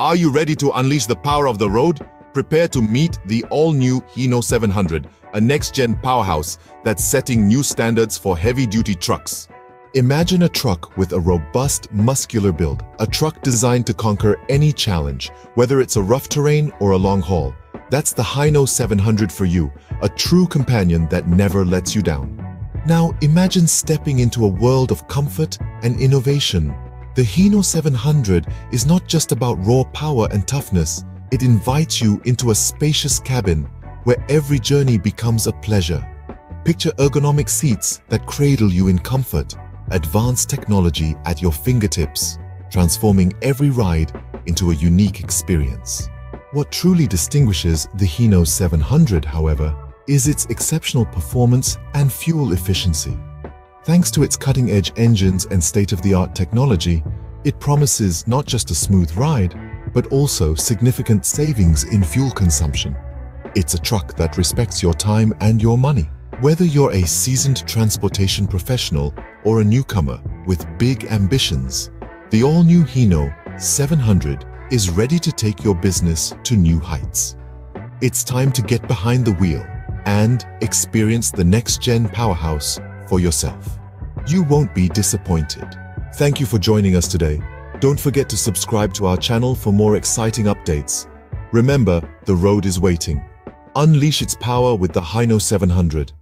Are you ready to unleash the power of the road? Prepare to meet the all-new Hino 700, a next-gen powerhouse that's setting new standards for heavy-duty trucks. Imagine a truck with a robust, muscular build, a truck designed to conquer any challenge, whether it's a rough terrain or a long haul. That's the Hino 700 for you, a true companion that never lets you down. Now imagine stepping into a world of comfort and innovation. The Hino 700 is not just about raw power and toughness, it invites you into a spacious cabin where every journey becomes a pleasure. Picture ergonomic seats that cradle you in comfort, advanced technology at your fingertips, transforming every ride into a unique experience. What truly distinguishes the Hino 700, however, is its exceptional performance and fuel efficiency. Thanks to its cutting-edge engines and state-of-the-art technology, it promises not just a smooth ride, but also significant savings in fuel consumption. It's a truck that respects your time and your money. Whether you're a seasoned transportation professional or a newcomer with big ambitions, the all-new Hino 700 is ready to take your business to new heights. It's time to get behind the wheel and experience the next-gen powerhouse for yourself. You won't be disappointed. Thank you for joining us today. Don't forget to subscribe to our channel for more exciting updates. Remember, the road is waiting. Unleash its power with the Hino 700.